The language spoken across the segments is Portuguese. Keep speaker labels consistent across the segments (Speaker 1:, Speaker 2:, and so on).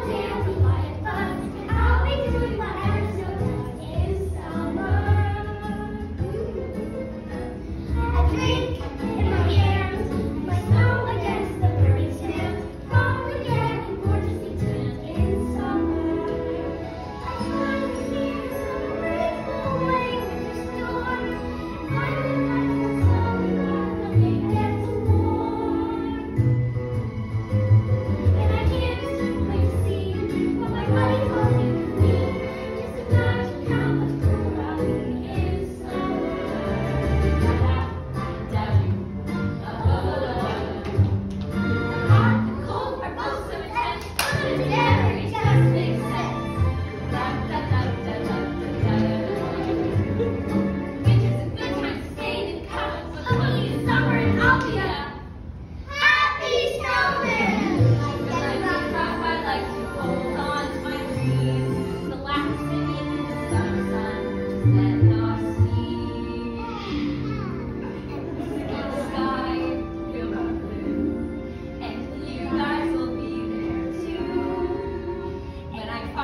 Speaker 1: Deus.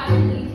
Speaker 2: Thank you.